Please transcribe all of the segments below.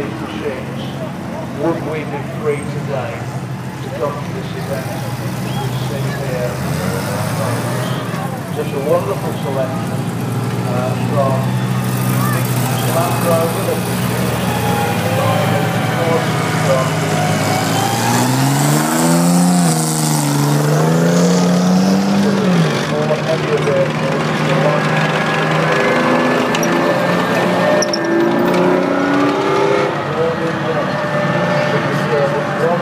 machines would we be free today to come to this event and see here. Such a wonderful selection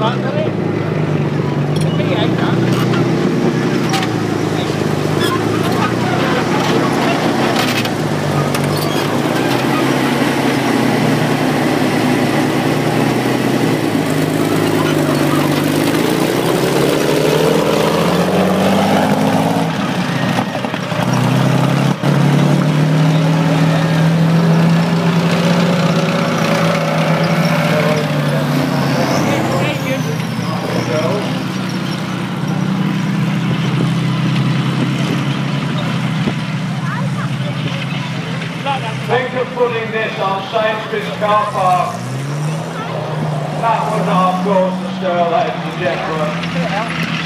साहब बात Think of putting this on Sainsbury's car park. That not, of course, the Stirl ladies and gentlemen.